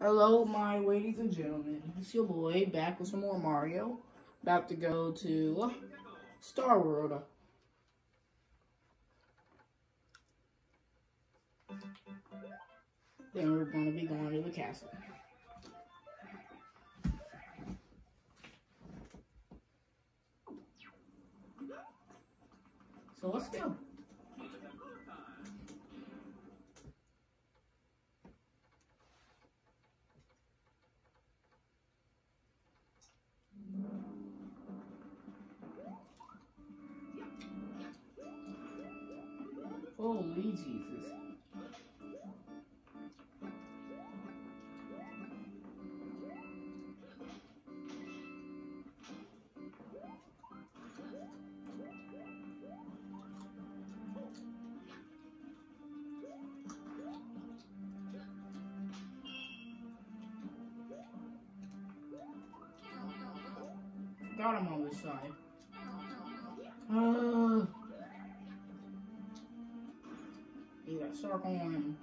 Hello, my ladies and gentlemen. It's your boy back with some more Mario. About to go to Star World. Then we're going to be going to the castle. So let's go. Holy Jesus. Got him on this side. Uh, circle on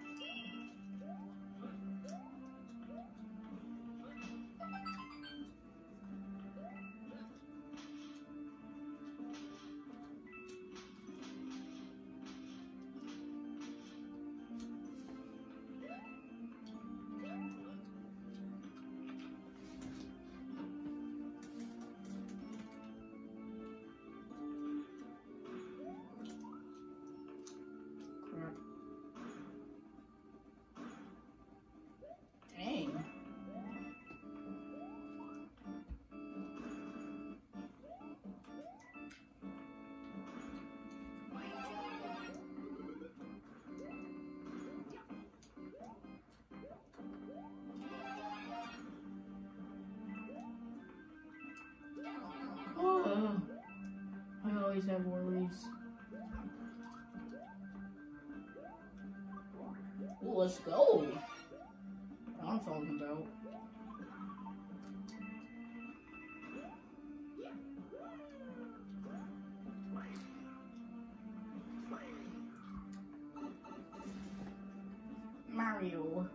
have worries. Well, let's go. I'm talking about. Mario.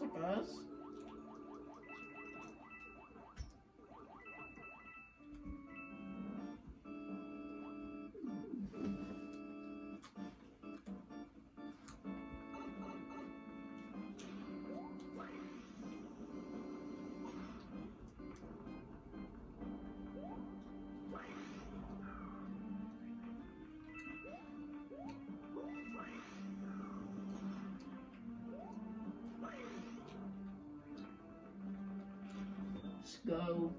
Suckers. Go.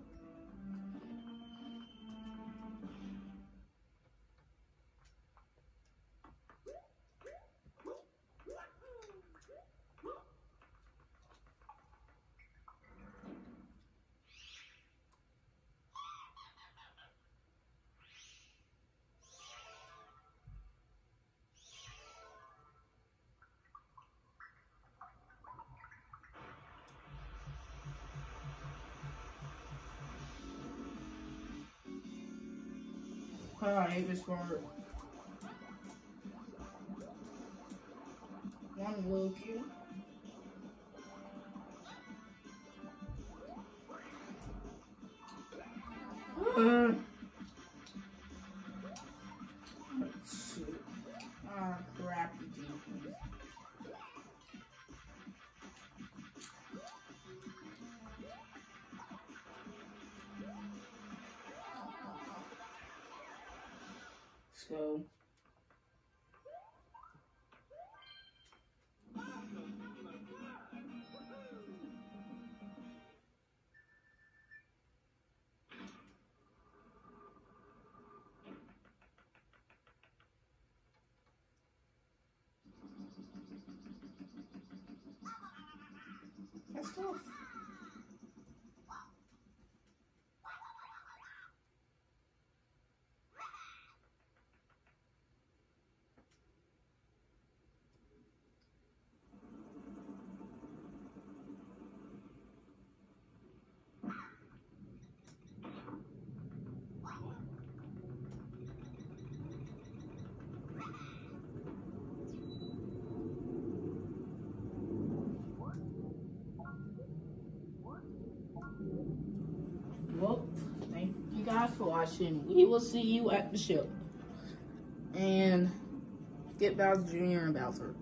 Oh, I hate this part. One Loki. Uh, Let's booked. Thank you guys for watching. We mm-hmm. will see you at the ship. And get Bowser Jr. and Bowser.